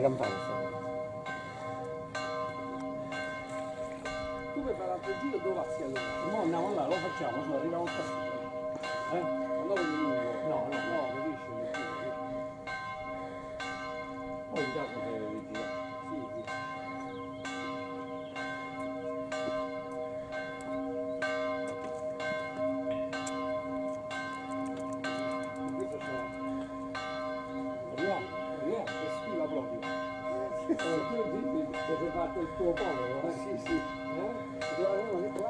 Gran panza. Tu per fare l'altro giro dove passi allora? Mo andiamo là, lo facciamo, su, arriviamo a Castello. Eh? Ma dopo di lungo? No, no. No, capisci? Poi in caso ti ti sei fatto il tuo Ma eh? sì, sì. Eh?